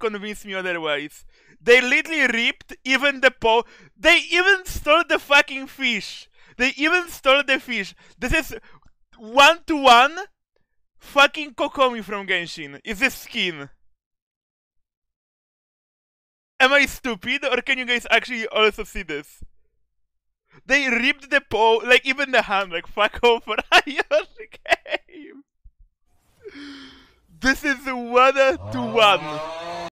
convince me otherwise. They literally ripped even the pole. They even stole the fucking fish. They even stole the fish. This is one to one fucking Kokomi from Genshin. Is a skin? Am I stupid or can you guys actually also see this? They ripped the pole, like even the hand, like fuck off for Riot game. This is one to one.